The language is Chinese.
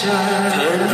夏